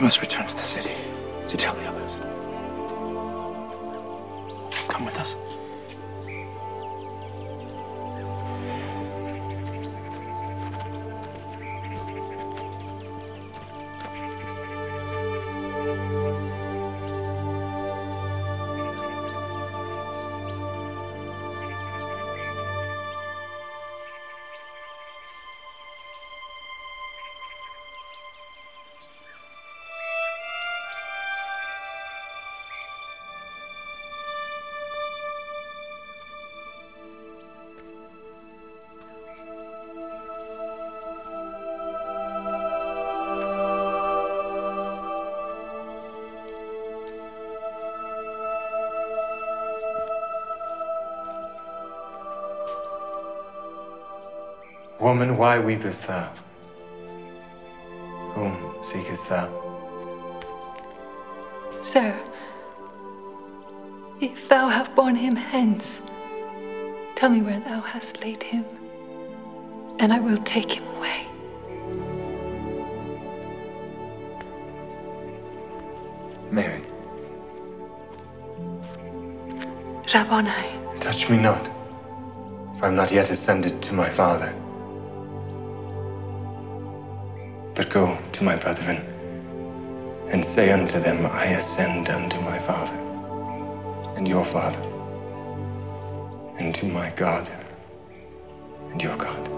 must return to the city to tell the others. Come with us. Woman, why weepest thou? Whom seekest thou? Sir, if thou have borne him hence, tell me where thou hast laid him, and I will take him away. Mary, Rabboni, touch me not, for I'm not yet ascended to my Father. But go to my brethren and say unto them, I ascend unto my Father and your Father, and to my God and your God.